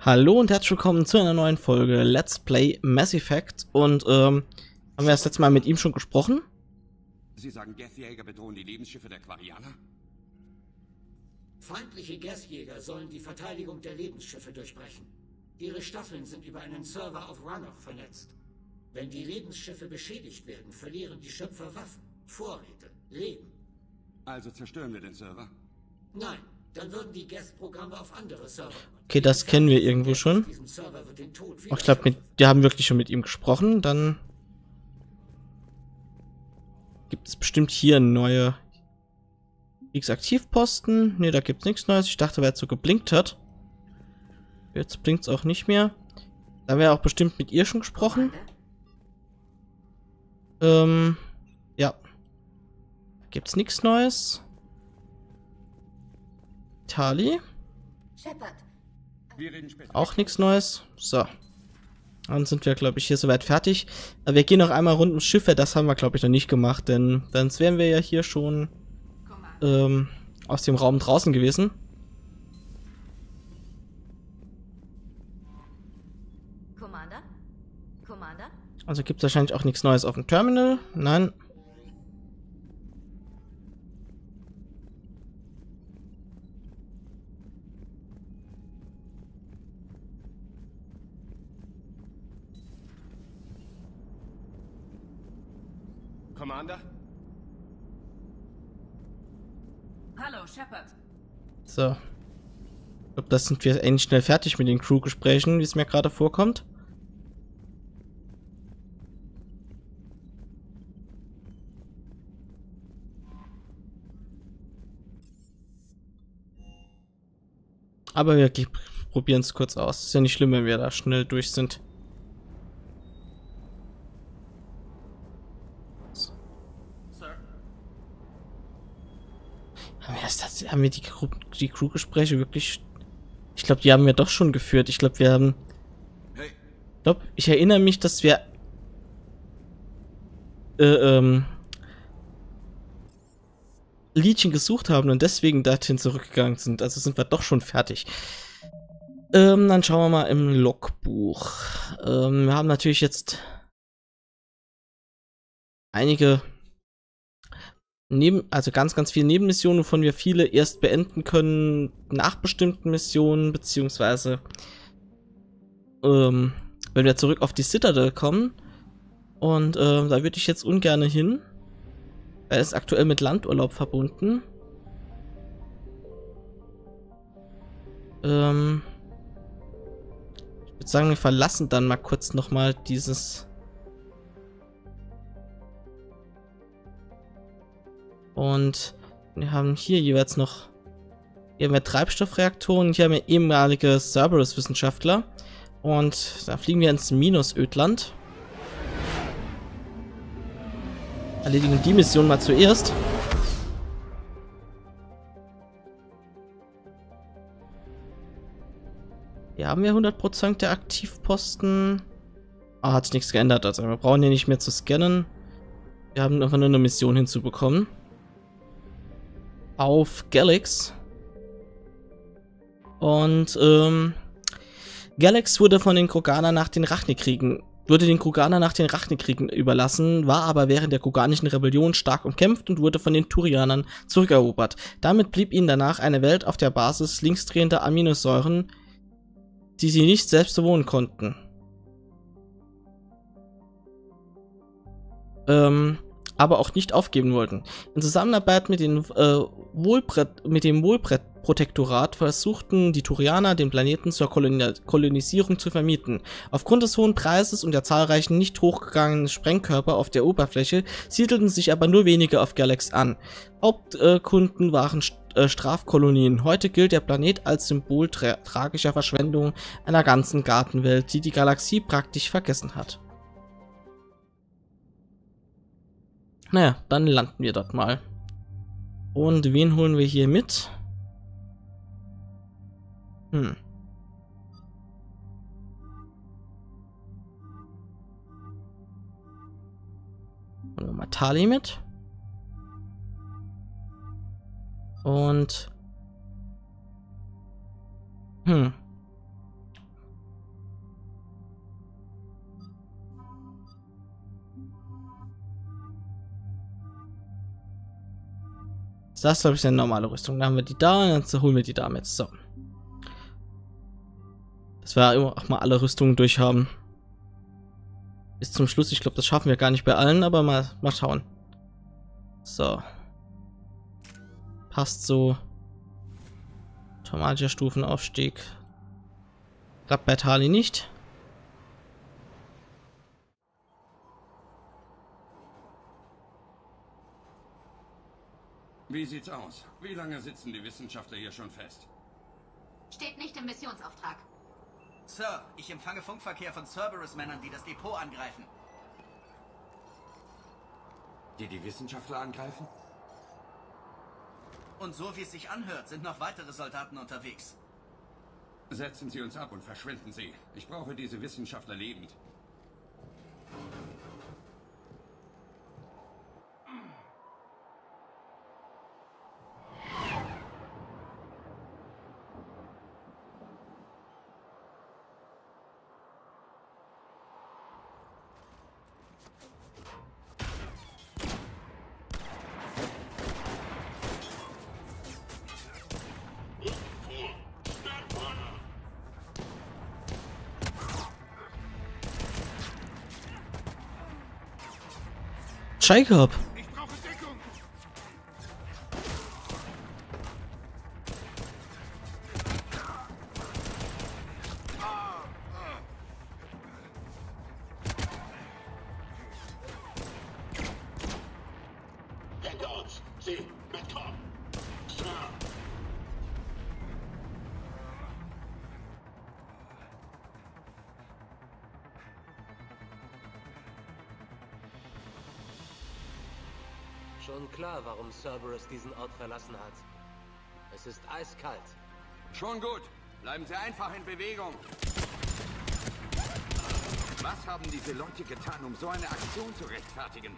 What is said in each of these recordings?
Hallo und herzlich willkommen zu einer neuen Folge Let's Play Mass Effect. Und ähm, haben wir das letzte Mal mit ihm schon gesprochen? Sie sagen, Gethjäger bedrohen die Lebensschiffe der Quarianer? Feindliche Gasjäger sollen die Verteidigung der Lebensschiffe durchbrechen. Ihre Staffeln sind über einen Server auf Runoch vernetzt. Wenn die Lebensschiffe beschädigt werden, verlieren die Schöpfer Waffen, Vorräte, Leben. Also zerstören wir den Server? Nein, dann würden die Guest-Programme auf andere Server. Okay, das kennen wir irgendwo schon. Oh, ich glaube, wir haben wirklich schon mit ihm gesprochen. Dann gibt es bestimmt hier neue X-Aktivposten. Ne, da gibt's nichts Neues. Ich dachte, wer jetzt so geblinkt hat. Jetzt blinkt's auch nicht mehr. Da haben wir auch bestimmt mit ihr schon gesprochen. Ähm, ja. Gibt's nichts Neues. Tali, Shepard. Auch nichts Neues. So. Dann sind wir, glaube ich, hier soweit fertig. Aber wir gehen noch einmal rund ums Schiff. Das haben wir, glaube ich, noch nicht gemacht, denn sonst wären wir ja hier schon ähm, aus dem Raum draußen gewesen. Also gibt es wahrscheinlich auch nichts Neues auf dem Terminal. Nein. So. Ich glaube, das sind wir endlich schnell fertig mit den Crew-Gesprächen, wie es mir gerade vorkommt. Aber wir probieren es kurz aus. Ist ja nicht schlimm, wenn wir da schnell durch sind. Sir. Haben wir, haben die, Crew, die Crew-Gespräche wirklich... Ich glaube, die haben wir doch schon geführt. Ich glaube, wir haben... Ich glaube, ich erinnere mich, dass wir... Äh, ähm... Liedchen gesucht haben und deswegen dorthin zurückgegangen sind. Also sind wir doch schon fertig. Ähm, dann schauen wir mal im Logbuch. Ähm, wir haben natürlich jetzt einige neben, also ganz, ganz viele Nebenmissionen, wovon wir viele erst beenden können nach bestimmten Missionen, beziehungsweise ähm, wenn wir zurück auf die Citadel kommen. Und ähm, da würde ich jetzt ungern hin. Er ist aktuell mit Landurlaub verbunden. Ähm, ich würde sagen, wir verlassen dann mal kurz nochmal dieses Und wir haben hier jeweils noch. Hier haben wir Treibstoffreaktoren, hier haben wir ehemalige Cerberus-Wissenschaftler. Und da fliegen wir ins Minusödland. Erledigen die Mission mal zuerst. Hier haben wir 100% der Aktivposten. Ah, hat sich nichts geändert. Also wir brauchen hier nicht mehr zu scannen. Wir haben einfach nur eine Mission hinzubekommen auf Galax. Und ähm, Galax wurde von den Kroganer nach den Rachnikriegen wurde den Kroganer nach den Rachnikriegen überlassen, war aber während der kroganischen Rebellion stark umkämpft und wurde von den Turianern zurückerobert. Damit blieb ihnen danach eine Welt auf der Basis linksdrehender Aminosäuren, die sie nicht selbst bewohnen konnten. Ähm, aber auch nicht aufgeben wollten. In Zusammenarbeit mit, den, äh, Wohlbrett, mit dem Wohlprotektorat versuchten die Turianer, den Planeten zur Koloni Kolonisierung zu vermieten. Aufgrund des hohen Preises und der zahlreichen nicht hochgegangenen Sprengkörper auf der Oberfläche siedelten sich aber nur wenige auf Galax an. Hauptkunden äh, waren St äh, Strafkolonien. Heute gilt der Planet als Symbol tra tragischer Verschwendung einer ganzen Gartenwelt, die die Galaxie praktisch vergessen hat. Naja, dann landen wir dort mal. Und wen holen wir hier mit? Hm. Holen wir mal Tali mit. Und Hm. Das ist, glaube ich, eine normale Rüstung. Dann haben wir die da und dann holen wir die damit. So. Dass wir auch mal alle Rüstungen durchhaben. Bis zum Schluss. Ich glaube, das schaffen wir gar nicht bei allen, aber mal, mal schauen. So. Passt so. Automatischer Stufenaufstieg. Klappt bei Tali nicht. Wie sieht's aus? Wie lange sitzen die Wissenschaftler hier schon fest? Steht nicht im Missionsauftrag. Sir, ich empfange Funkverkehr von Cerberus-Männern, die das Depot angreifen. Die die Wissenschaftler angreifen? Und so wie es sich anhört, sind noch weitere Soldaten unterwegs. Setzen Sie uns ab und verschwinden Sie. Ich brauche diese Wissenschaftler lebend. Jacob. Schon klar, warum Cerberus diesen Ort verlassen hat. Es ist eiskalt. Schon gut. Bleiben Sie einfach in Bewegung. Was haben diese Leute getan, um so eine Aktion zu rechtfertigen?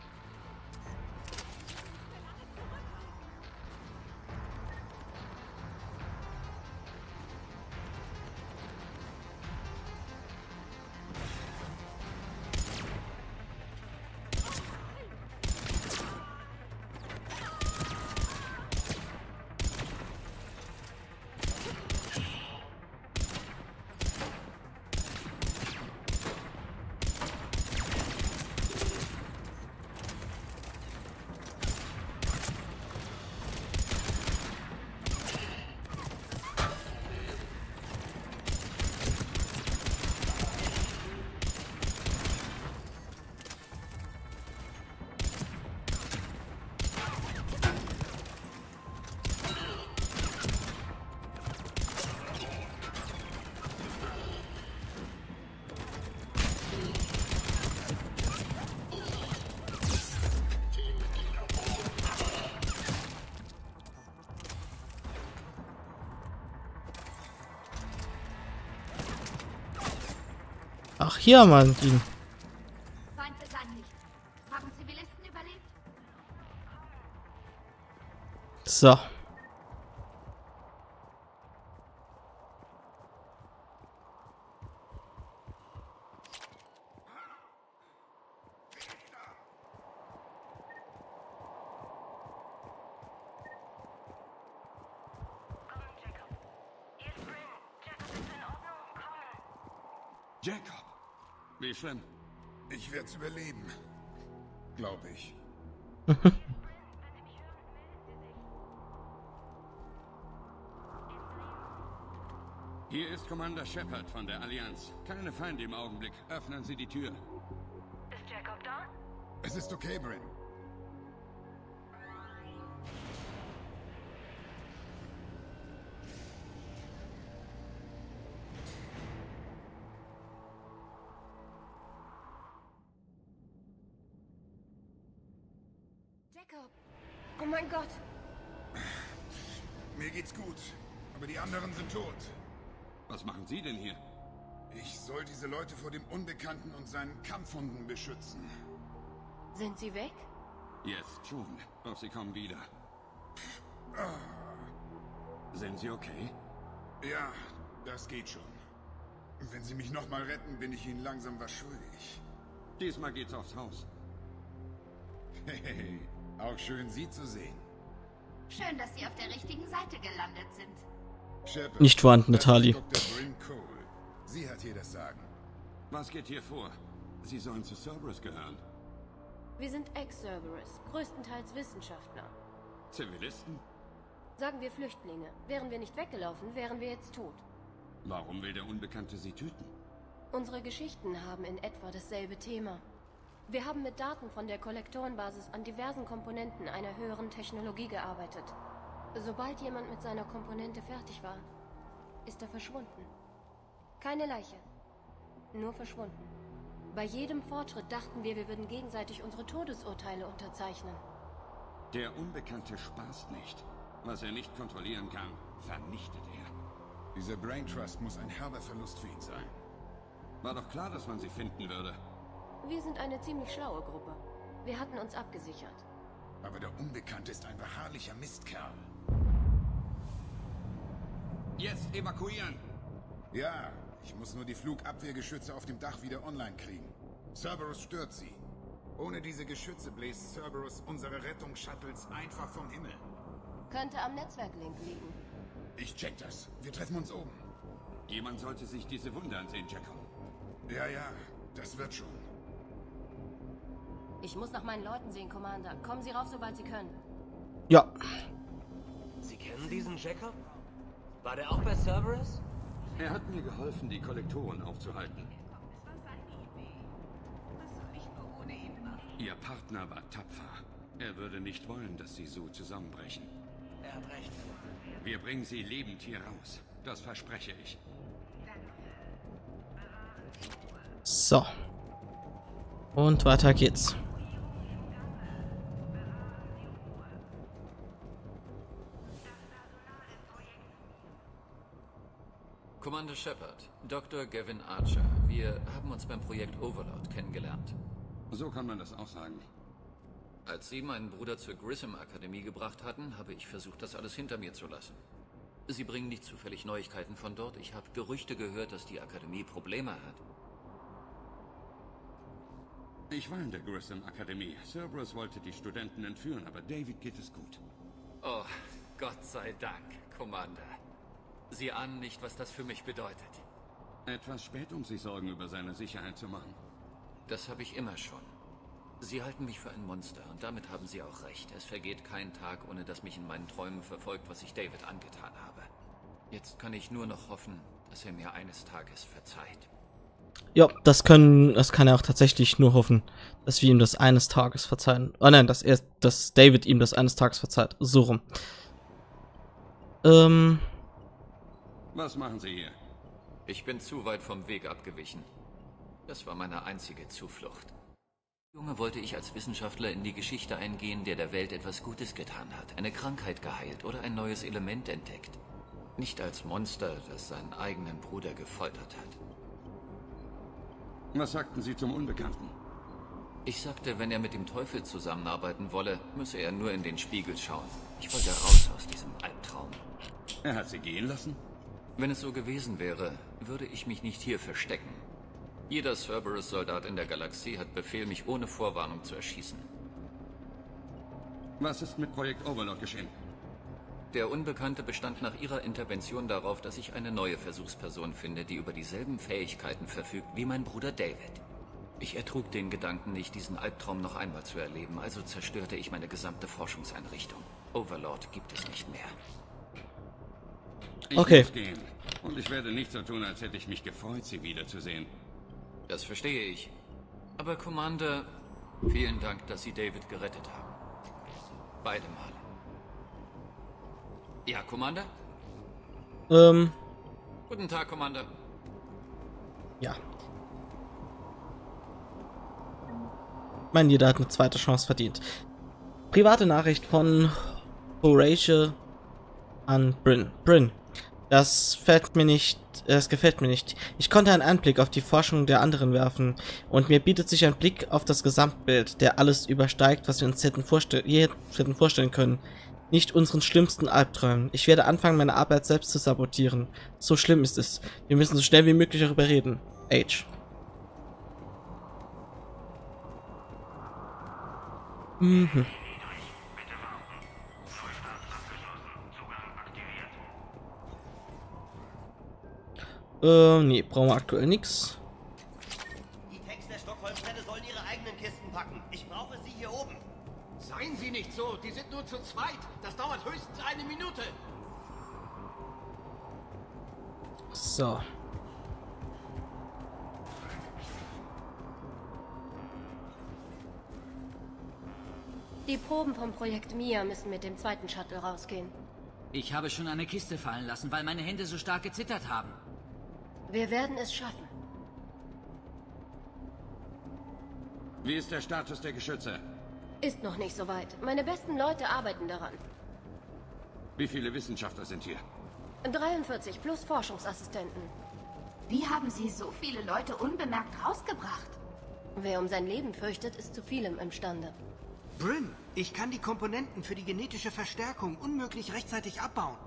Ach, hier wir ihn. So. Shepard von der Allianz. Keine Feinde im Augenblick. Öffnen Sie die Tür. Ist Jacob da? Es ist okay, Bryn. Jacob! Oh mein Gott! Mir geht's gut, aber die anderen sind tot. Was machen Sie denn hier? Ich soll diese Leute vor dem Unbekannten und seinen Kampfhunden beschützen. Sind sie weg? Jetzt schon. Doch Sie kommen wieder. Sind Sie okay? Ja, das geht schon. Wenn Sie mich nochmal retten, bin ich Ihnen langsam was schuldig. Diesmal geht's aufs Haus. Hey, auch schön Sie zu sehen. Schön, dass Sie auf der richtigen Seite gelandet sind. Nicht vorhanden, das ist Natali. Dr. Bryn Cole. Sie hat hier das Sagen. Was geht hier vor? Sie sollen zu Cerberus gehören. Wir sind Ex-Cerberus, größtenteils Wissenschaftler. Zivilisten? Sagen wir Flüchtlinge. Wären wir nicht weggelaufen, wären wir jetzt tot. Warum will der Unbekannte sie töten? Unsere Geschichten haben in etwa dasselbe Thema. Wir haben mit Daten von der Kollektorenbasis an diversen Komponenten einer höheren Technologie gearbeitet. Sobald jemand mit seiner Komponente fertig war, ist er verschwunden. Keine Leiche. Nur verschwunden. Bei jedem Fortschritt dachten wir, wir würden gegenseitig unsere Todesurteile unterzeichnen. Der Unbekannte spaßt nicht. Was er nicht kontrollieren kann, vernichtet er. Dieser Brain Trust muss ein herber Verlust für ihn sein. War doch klar, dass man sie finden würde. Wir sind eine ziemlich schlaue Gruppe. Wir hatten uns abgesichert. Aber der Unbekannte ist ein beharrlicher Mistkerl. Jetzt evakuieren! Ja, ich muss nur die Flugabwehrgeschütze auf dem Dach wieder online kriegen. Cerberus stört sie. Ohne diese Geschütze bläst Cerberus unsere Rettungsshuttles einfach vom Himmel. Könnte am Netzwerklink liegen. Ich check das. Wir treffen uns oben. Jemand sollte sich diese Wunde ansehen, Jacko. Ja, ja, das wird schon. Ich muss nach meinen Leuten sehen, Commander. Kommen Sie rauf, sobald Sie können. Ja, Sie kennen diesen Jacob? War der auch bei Cerberus? Er hat mir geholfen, die Kollektoren aufzuhalten. Ihr Partner war tapfer. Er würde nicht wollen, dass sie so zusammenbrechen. Er hat recht. Wir bringen sie lebend hier raus. Das verspreche ich. so. Und weiter geht's. Commander Shepard, Dr. Gavin Archer. Wir haben uns beim Projekt Overlord kennengelernt. So kann man das auch sagen. Als Sie meinen Bruder zur Grissom Akademie gebracht hatten, habe ich versucht, das alles hinter mir zu lassen. Sie bringen nicht zufällig Neuigkeiten von dort. Ich habe Gerüchte gehört, dass die Akademie Probleme hat. Ich war in der Grissom Akademie. Cerberus wollte die Studenten entführen, aber David geht es gut. Oh, Gott sei Dank, Commander. Sie ahnen nicht, was das für mich bedeutet. Etwas spät, um sich Sorgen über seine Sicherheit zu machen. Das habe ich immer schon. Sie halten mich für ein Monster und damit haben Sie auch recht. Es vergeht kein Tag, ohne dass mich in meinen Träumen verfolgt, was ich David angetan habe. Jetzt kann ich nur noch hoffen, dass er mir eines Tages verzeiht. Ja, das können, das kann er auch tatsächlich nur hoffen, dass wir ihm das eines Tages verzeihen. Oh nein, dass er, dass David ihm das eines Tages verzeiht. So rum. Ähm, Was machen Sie hier? Ich bin zu weit vom Weg abgewichen. Das war meine einzige Zuflucht. Junge wollte ich als Wissenschaftler in die Geschichte eingehen, der der Welt etwas Gutes getan hat, eine Krankheit geheilt oder ein neues Element entdeckt. Nicht als Monster, das seinen eigenen Bruder gefoltert hat. Was sagten Sie zum Unbekannten? Ich sagte, wenn er mit dem Teufel zusammenarbeiten wolle, müsse er nur in den Spiegel schauen. Ich wollte raus aus diesem Albtraum. Er hat Sie gehen lassen? Wenn es so gewesen wäre, würde ich mich nicht hier verstecken. Jeder Cerberus-Soldat in der Galaxie hat Befehl, mich ohne Vorwarnung zu erschießen. Was ist mit Projekt Overlord geschehen? Der Unbekannte bestand nach ihrer Intervention darauf, dass ich eine neue Versuchsperson finde, die über dieselben Fähigkeiten verfügt wie mein Bruder David. Ich ertrug den Gedanken nicht, diesen Albtraum noch einmal zu erleben, also zerstörte ich meine gesamte Forschungseinrichtung. Overlord gibt es nicht mehr. Ich Okay. muss gehen. Und ich werde nicht so tun, als hätte ich mich gefreut, Sie wiederzusehen. Das verstehe ich. Aber Commander, vielen Dank, dass Sie David gerettet haben. Beide Male. Ja, Commander? ähm, Guten Tag, Commander. ja. Mein jeder hat eine zweite Chance verdient. Private Nachricht von Horatio an Bryn. Bryn, das fällt mir nicht, es gefällt mir nicht. Ich konnte einen Einblick auf die Forschung der anderen werfen und mir bietet sich ein Blick auf das Gesamtbild, der alles übersteigt, was wir uns hätten, vorstell je hätten vorstellen können. Nicht unseren schlimmsten Albträumen. Ich werde anfangen, meine Arbeit selbst zu sabotieren. So schlimm ist es. Wir müssen so schnell wie möglich darüber reden. Age. Mhm. Äh, nee, brauchen wir aktuell nichts. Die Tanks der Stockholm-Zelle sollen ihre eigenen Kisten packen. Ich brauche sie hier oben. Seien Sie nicht so, die sind nur zu zweit. Das dauert höchstens eine Minute. So. Die Proben vom Projekt Mia müssen mit dem zweiten Shuttle rausgehen. Ich habe schon eine Kiste fallen lassen, weil meine Hände so stark gezittert haben. Wir werden es schaffen. Wie ist der Status der Geschütze? Ist noch nicht so weit. Meine besten Leute arbeiten daran. Wie viele Wissenschaftler sind hier? 43 plus Forschungsassistenten. Wie haben Sie so viele Leute unbemerkt rausgebracht? Wer um sein Leben fürchtet, ist zu vielem imstande. Bryn, ich kann die Komponenten für die genetische Verstärkung unmöglich rechtzeitig abbauen.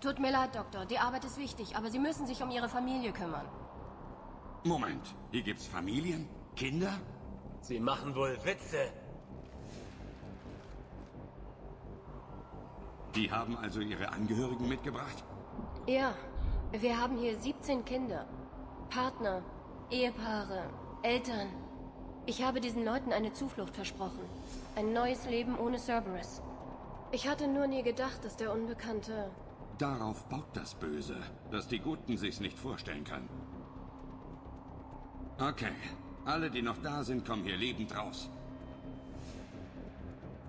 Tut mir leid, Doktor. Die Arbeit ist wichtig, aber Sie müssen sich um Ihre Familie kümmern. Moment, hier gibt's Familien? Kinder? Sie machen wohl Witze. Die haben also ihre Angehörigen mitgebracht? Ja, wir haben hier 17 Kinder. Partner, Ehepaare, Eltern. Ich habe diesen Leuten eine Zuflucht versprochen. Ein neues Leben ohne Cerberus. Ich hatte nur nie gedacht, dass der Unbekannte... Darauf baut das Böse, dass die Guten sich's nicht vorstellen können. Okay, alle, die noch da sind, kommen hier lebend raus.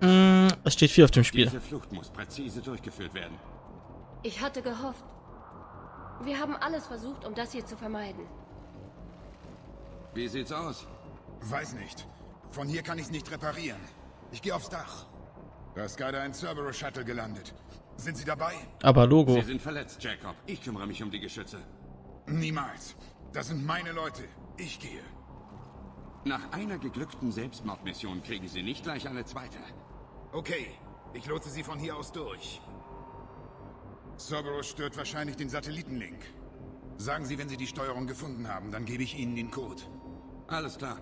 Mm, es steht viel auf dem Spiel. Diese Flucht muss präzise durchgeführt werden. Ich hatte gehofft. Wir haben alles versucht, um das hier zu vermeiden. Wie sieht's aus? Weiß nicht. Von hier kann ich's nicht reparieren. Ich gehe aufs Dach. Da ist gerade ein Cerberus-Shuttle gelandet. Sind Sie dabei? Aber Logo. Sie sind verletzt, Jacob. Ich kümmere mich um die Geschütze. Niemals. Das sind meine Leute. Ich gehe. Nach einer geglückten Selbstmordmission kriegen Sie nicht gleich eine zweite. Okay, ich lotse Sie von hier aus durch. Cerberus stört wahrscheinlich den Satellitenlink. Sagen Sie, wenn Sie die Steuerung gefunden haben, dann gebe ich Ihnen den Code. Alles klar.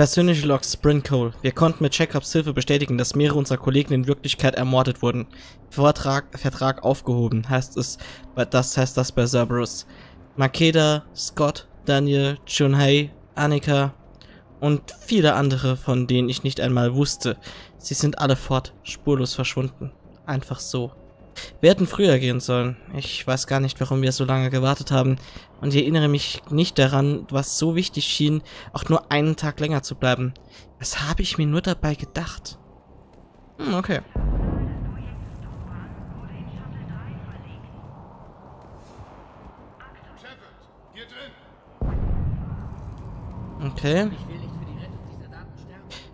Persönliche Logs Sprinkle. Wir konnten mit Jacobs Hilfe bestätigen, dass mehrere unserer Kollegen in Wirklichkeit ermordet wurden. Vertrag, Vertrag aufgehoben, heißt es, das heißt das bei Cerberus. Makeda, Scott, Daniel, Junhei, Annika und viele andere, von denen ich nicht einmal wusste. Sie sind alle fort, spurlos verschwunden. Einfach so. Wir hätten früher gehen sollen. Ich weiß gar nicht, warum wir so lange gewartet haben. Und ich erinnere mich nicht daran, was so wichtig schien, auch nur einen Tag länger zu bleiben. Was habe ich mir nur dabei gedacht? Hm, okay. Okay.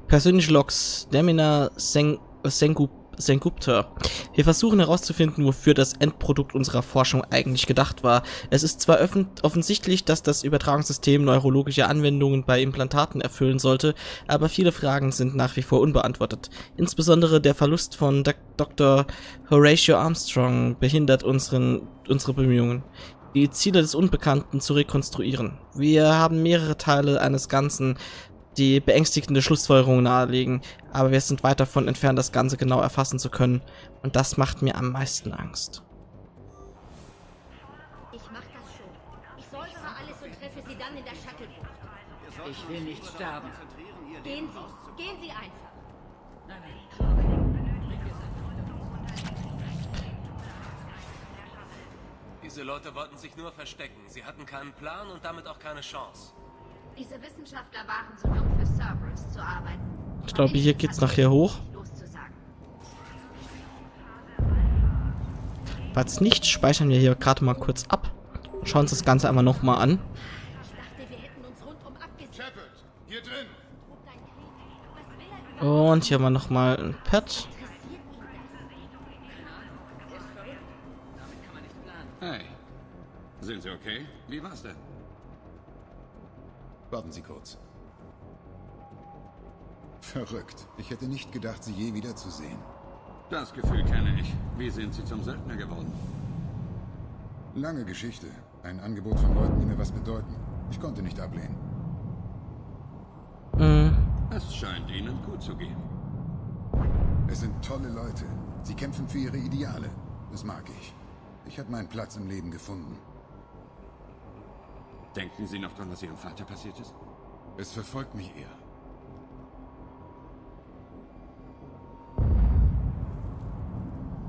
Persönliche Logs. Demina Seng Sengup Sengupta. Wir versuchen herauszufinden, wofür das Endprodukt unserer Forschung eigentlich gedacht war. Es ist zwar offensichtlich, dass das Übertragungssystem neurologische Anwendungen bei Implantaten erfüllen sollte, aber viele Fragen sind nach wie vor unbeantwortet. Insbesondere der Verlust von D Dr. Horatio Armstrong behindert unseren, unsere Bemühungen die Ziele des Unbekannten zu rekonstruieren. Wir haben mehrere Teile eines Ganzen, die beängstigende Schlussfolgerungen nahelegen, aber wir sind weit davon entfernt, das Ganze genau erfassen zu können. Und das macht mir am meisten Angst. Ich mach das schon. Ich säubere alles und treffe sie dann in der Shuttlebucht. Ich will nicht sterben. Gehen Sie. Gehen Sie einfach. Nein, nein. Diese Leute wollten sich nur verstecken. Sie hatten keinen Plan und damit auch keine Chance. Diese Wissenschaftler waren zu dumm für Cerberus zu arbeiten. Ich glaube, hier geht's nachher hoch. Falls nicht, speichern wir hier gerade mal kurz ab. Schauen uns das Ganze einmal nochmal an. Und hier haben wir nochmal ein Pad. Hey. Sind Sie okay? Wie war's denn? Warten Sie kurz. Verrückt. Ich hätte nicht gedacht, Sie je wiederzusehen. Das Gefühl kenne ich. Wie sind Sie zum Söldner geworden? Lange Geschichte. Ein Angebot von Leuten, die mir was bedeuten. Ich konnte nicht ablehnen. Mhm. Es scheint Ihnen gut zu gehen. Es sind tolle Leute. Sie kämpfen für ihre Ideale. Das mag ich. Ich habe meinen Platz im Leben gefunden. Denken Sie noch dran, was Ihrem Vater passiert ist? Es verfolgt mich eher.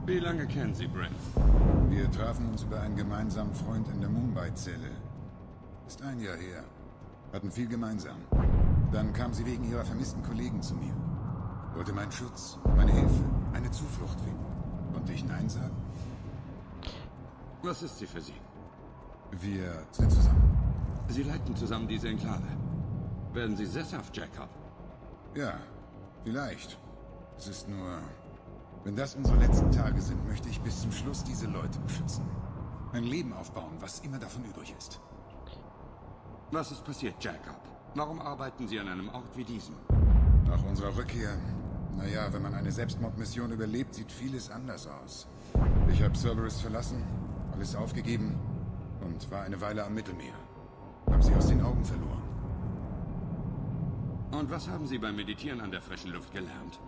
Wie lange kennen Sie Brent? Wir trafen uns über einen gemeinsamen Freund in der Mumbai-Zelle. Ist ein Jahr her. Hatten viel gemeinsam. Dann kam sie wegen ihrer vermissten Kollegen zu mir. Wollte meinen Schutz, meine Hilfe, eine Zuflucht finden. Konnte ich Nein sagen? Was ist sie für Sie? Wir sind zusammen. Sie leiten zusammen diese Enklave. Werden Sie sesshaft, Jacob? Ja, vielleicht. Es ist nur... Wenn das unsere letzten Tage sind, möchte ich bis zum Schluss diese Leute beschützen. Ein Leben aufbauen, was immer davon übrig ist. Was ist passiert, Jacob? Warum arbeiten Sie an einem Ort wie diesem? Nach unserer Rückkehr... Naja, wenn man eine Selbstmordmission überlebt, sieht vieles anders aus. Ich habe Cerberus verlassen, alles aufgegeben und war eine Weile am Mittelmeer. Hab sie aus den Augen verloren. Und was haben Sie beim Meditieren an der frischen Luft gelernt?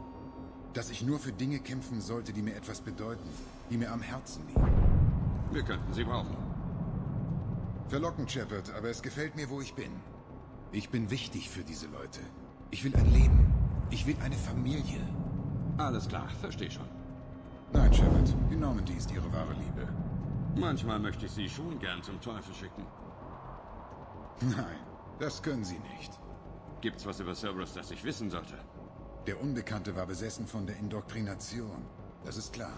Dass ich nur für Dinge kämpfen sollte, die mir etwas bedeuten, die mir am Herzen liegen. Wir könnten Sie brauchen. Verlockend, Shepard, aber es gefällt mir, wo ich bin. Ich bin wichtig für diese Leute. Ich will ein Leben. Ich will eine Familie. Alles klar, verstehe schon. Nein, Shepard, die Normandy ist ihre wahre Liebe. Manchmal möchte ich Sie schon gern zum Teufel schicken. Nein, das können Sie nicht. Gibt's was über Cerberus, das ich wissen sollte? Der Unbekannte war besessen von der Indoktrination. Das ist klar.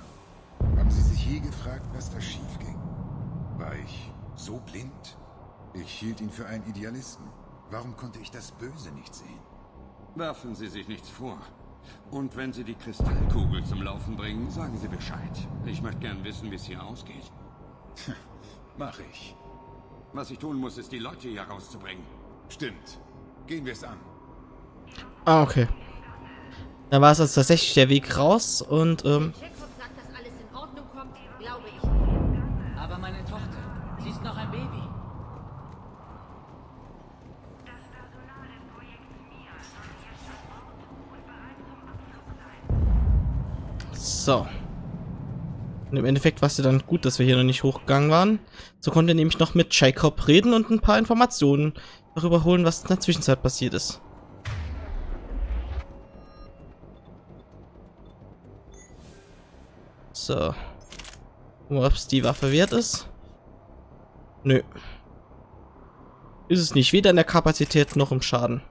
Haben Sie sich je gefragt, was da schief ging? War ich so blind? Ich hielt ihn für einen Idealisten. Warum konnte ich das Böse nicht sehen? Werfen Sie sich nichts vor. Und wenn Sie die Kristallkugel zum Laufen bringen, sagen Sie Bescheid. Ich möchte gern wissen, wie es hier ausgeht. Mach ich. Was ich tun muss, ist, die Leute hier rauszubringen. Stimmt. Gehen wir es an. Ah, okay. Dann war es also tatsächlich der Weg raus und, ähm... Sagt, dass alles in Ordnung kommt, glaube ich. Aber meine Tochter, sie ist noch ein Baby. So. Und im Endeffekt war es ja dann gut, dass wir hier noch nicht hochgegangen waren. So konnten wir nämlich noch mit Jacob reden und ein paar Informationen darüber holen, was in der Zwischenzeit passiert ist. So. Ob es die Waffe wert ist. Nö. Ist es nicht. Weder in der Kapazität noch im Schaden.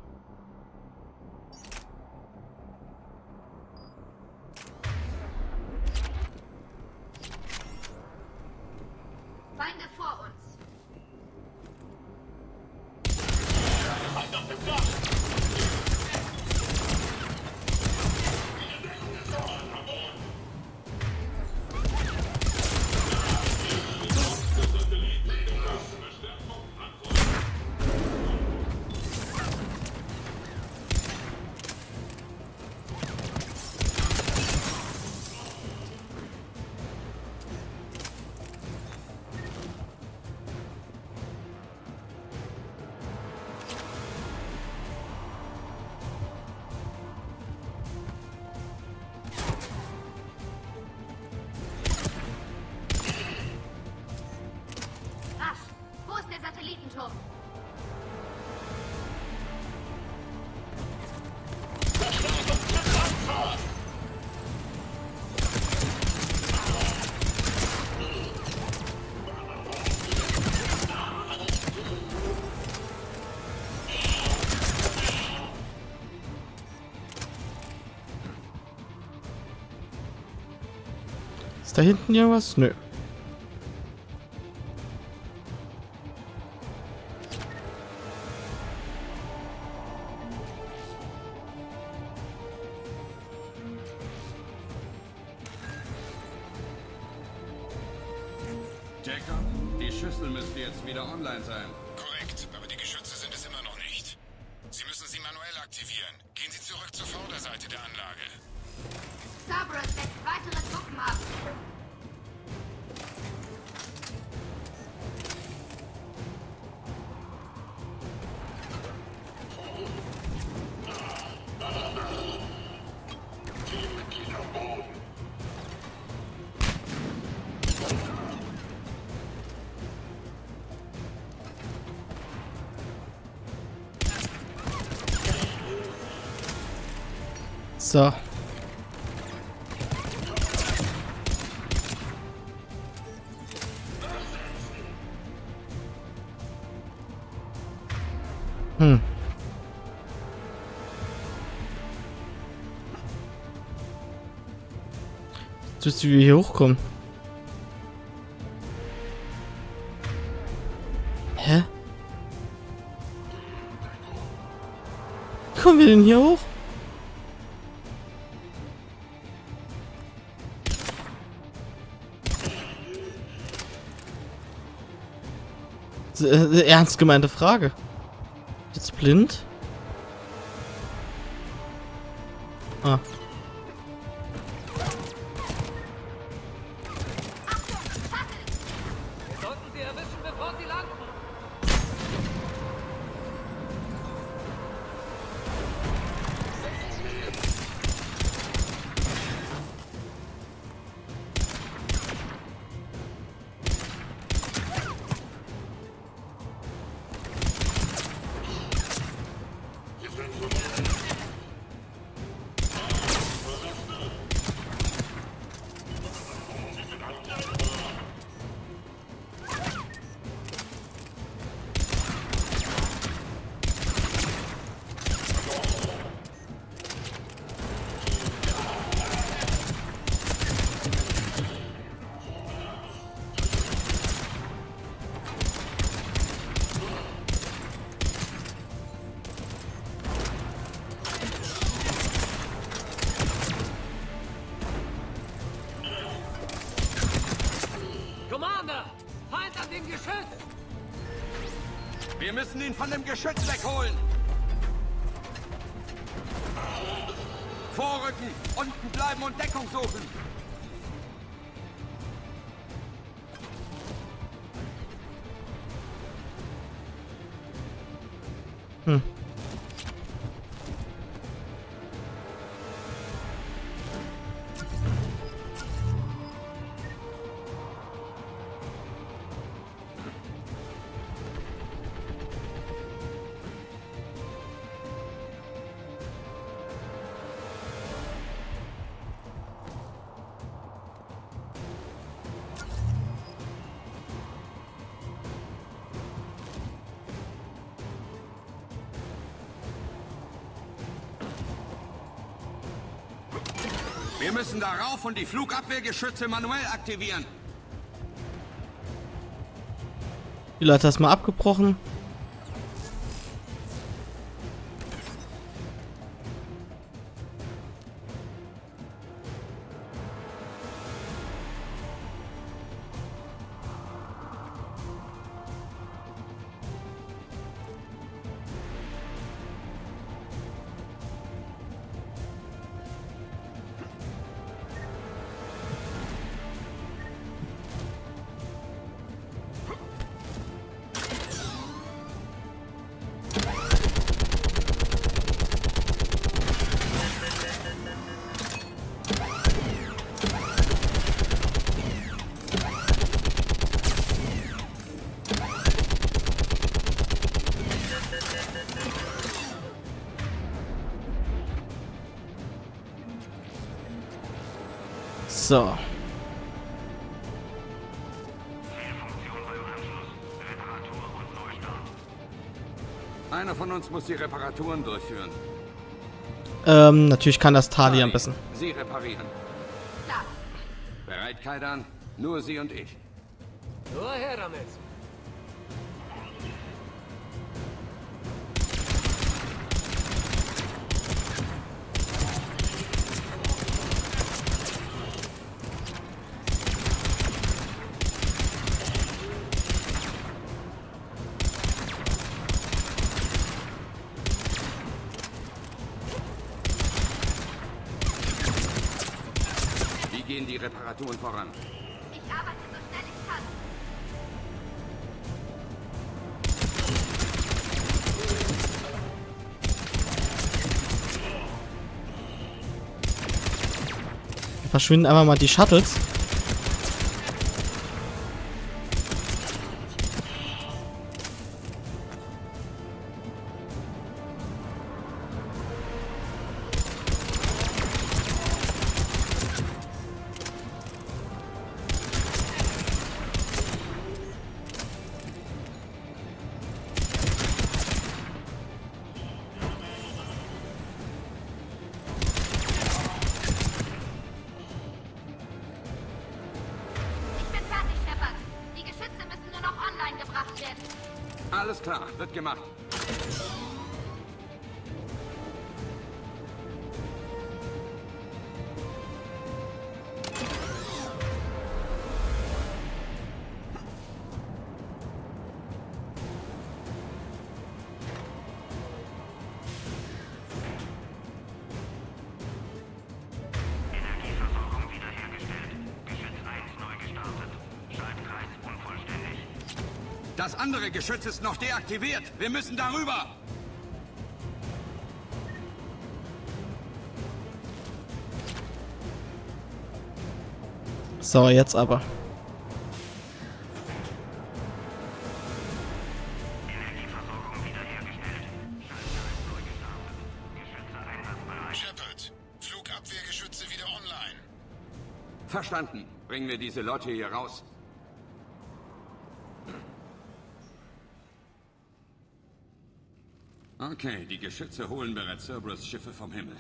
Da hinten irgendwas? Nö. Jacob, die Schüssel müsste jetzt wieder online sein. So. Hm. Jetzt müsste wir hier hochkommen. Hä? Kommen wir denn hier hoch? Ernst gemeinte Frage. Jetzt blind? Ah. Von dem Geschütz wegholen. Vorrücken, unten bleiben und Deckung suchen. Wir müssen darauf und die Flugabwehrgeschütze manuell aktivieren. Die Leiter ist mal abgebrochen. Einer von uns muss die Reparaturen durchführen. Ähm, natürlich kann das Tali am besten. Sie reparieren. Klar. Bereit, Kaidan? Nur Sie und ich. Nur her damit. Reparaturen voran? Ich arbeite so schnell ich kann. Verschwinden einfach mal die Shuttles. Klar, wird gemacht. Andere Geschütz ist noch deaktiviert. Wir müssen darüber. So, jetzt aber. Shepard, Flugabwehrgeschütze wieder online. Verstanden. Bringen wir diese Leute hier raus. Okay, die Geschütze holen bereits Cerberus Schiffe vom Himmel.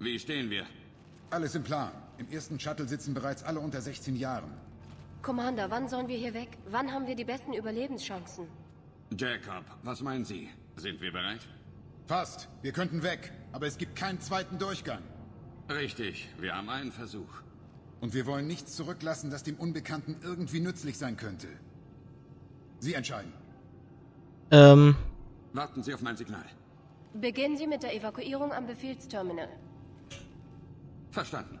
Wie stehen wir? Alles im Plan. Im ersten Shuttle sitzen bereits alle unter 16 Jahren. Commander, wann sollen wir hier weg? Wann haben wir die besten Überlebenschancen? Jacob, was meinen Sie? Sind wir bereit? Fast. Wir könnten weg. Aber es gibt keinen zweiten Durchgang. Richtig, wir haben einen Versuch. Und wir wollen nichts zurücklassen, das dem Unbekannten irgendwie nützlich sein könnte. Sie entscheiden. Ähm, Warten Sie auf mein Signal. Beginnen Sie mit der Evakuierung am Befehlsterminal. Verstanden.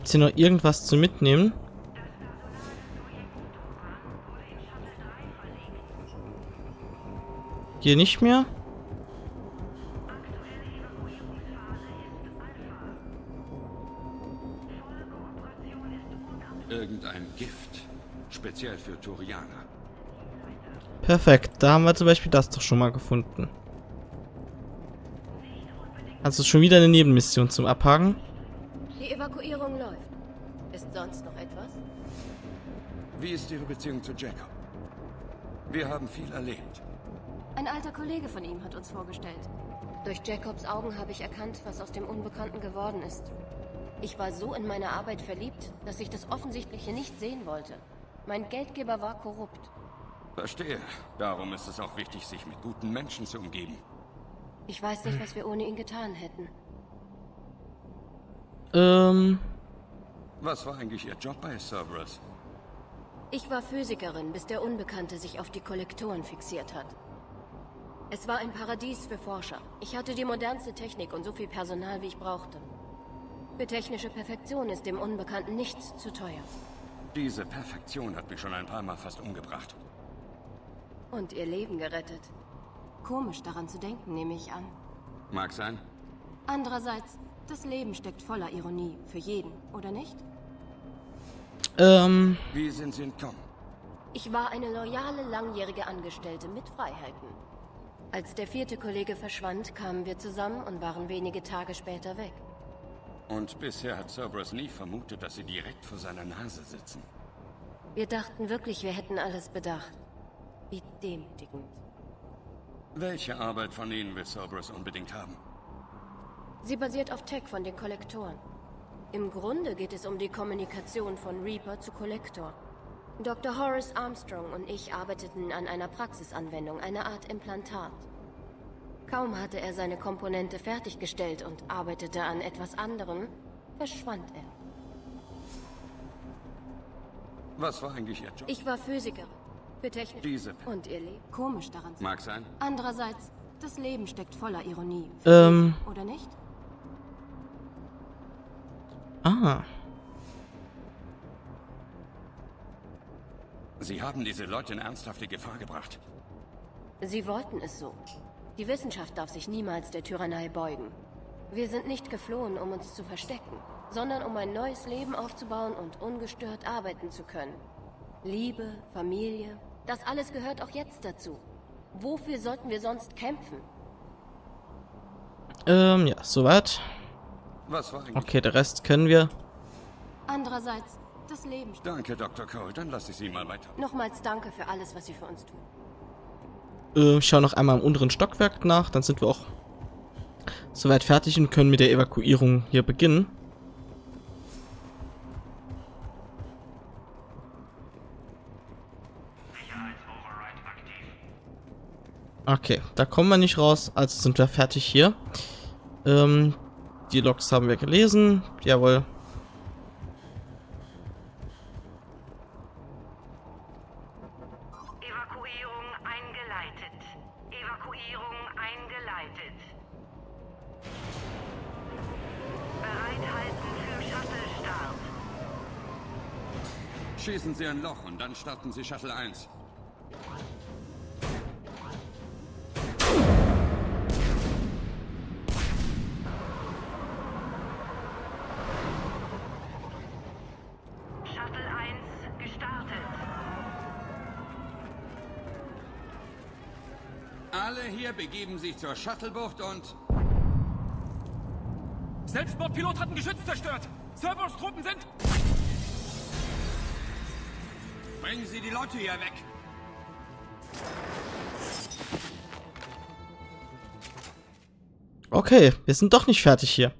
gibt's hier noch irgendwas zu mitnehmen? Hier nicht mehr? Speziell für Turianer. Perfekt, da haben wir zum Beispiel das doch schon mal gefunden. Also schon wieder eine Nebenmission zum Abhaken. Die Evakuierung läuft. Ist sonst noch etwas? Wie ist Ihre Beziehung zu Jacob? Wir haben viel erlebt. Ein alter Kollege von ihm hat uns vorgestellt. Durch Jacobs Augen habe ich erkannt, was aus dem Unbekannten geworden ist. Ich war so in meine Arbeit verliebt, dass ich das Offensichtliche nicht sehen wollte. Mein Geldgeber war korrupt. Verstehe. Darum ist es auch wichtig, sich mit guten Menschen zu umgeben. Ich weiß nicht, was wir ohne ihn getan hätten. Ähm, Was war eigentlich Ihr Job bei Cerberus? Ich war Physikerin, bis der Unbekannte sich auf die Kollektoren fixiert hat. Es war ein Paradies für Forscher. Ich hatte die modernste Technik und so viel Personal, wie ich brauchte. Für technische Perfektion ist dem Unbekannten nichts zu teuer. Diese Perfektion hat mich schon ein paar Mal fast umgebracht. Und ihr Leben gerettet. Komisch daran zu denken, nehme ich an. Mag sein. Andererseits, das Leben steckt voller Ironie. Für jeden, oder nicht? ähm, Wie sind Sie entkommen? Ich war eine loyale, langjährige Angestellte mit Freiheiten. Als der vierte Kollege verschwand, kamen wir zusammen und waren wenige Tage später weg. Und bisher hat Cerberus nie vermutet, dass Sie direkt vor seiner Nase sitzen. Wir dachten wirklich, wir hätten alles bedacht. Wie demütigend. Welche Arbeit von Ihnen will Cerberus unbedingt haben? Sie basiert auf Tech von den Kollektoren. Im Grunde geht es um die Kommunikation von Reaper zu Kollektor. Dr. Horace Armstrong und ich arbeiteten an einer Praxisanwendung, einer Art Implantat. Kaum hatte er seine Komponente fertiggestellt und arbeitete an etwas anderem, verschwand er. Was war eigentlich Ihr Job? Ich war Physikerin. Für Technik. Diese. Und ihr Leben. Komisch daran. zu- Mag sein. Andererseits, das Leben steckt voller Ironie. ähm, Oder nicht? ah. Sie haben diese Leute in ernsthafte Gefahr gebracht. Sie wollten es so. Die Wissenschaft darf sich niemals der Tyrannei beugen. Wir sind nicht geflohen, um uns zu verstecken, sondern um ein neues Leben aufzubauen und ungestört arbeiten zu können. Liebe, Familie, das alles gehört auch jetzt dazu. Wofür sollten wir sonst kämpfen? Ähm, ja, soweit. Was war eigentlich? Okay, der Rest können wir. Andererseits, das Leben. Danke, Dr. Cole. Dann lasse ich Sie mal weiter. Nochmals danke für alles, was Sie für uns tun. Äh, ich schaue noch einmal im unteren Stockwerk nach, dann sind wir auch soweit fertig und können mit der Evakuierung hier beginnen. Okay, da kommen wir nicht raus, also sind wir fertig hier. Ähm, die Logs haben wir gelesen, jawohl. Evakuierung eingeleitet. Evakuierung eingeleitet. Bereithalten für Shuttle-Start. Schießen Sie ein Loch und dann starten Sie Shuttle 1. begeben sich zur Shuttlebucht und... Selbstmordpilot hat ein Geschütz zerstört. Cerberus Truppen sind... Bringen Sie die Leute hier weg. Okay, wir sind doch nicht fertig hier.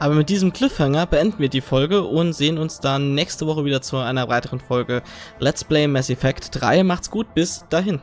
Aber mit diesem Cliffhanger beenden wir die Folge und sehen uns dann nächste Woche wieder zu einer weiteren Folge Let's Play Mass Effect 3. Macht's gut, bis dahin.